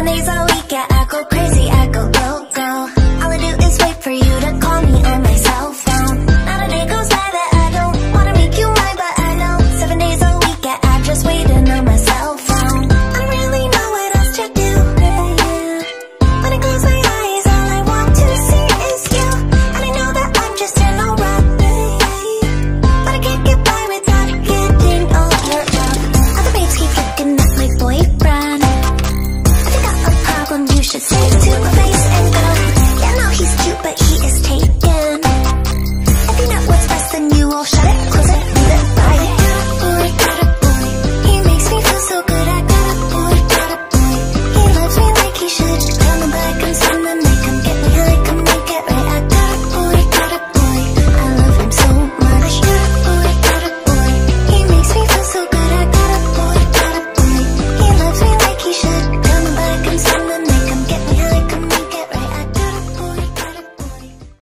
Seven days a week, yeah, I go crazy. to face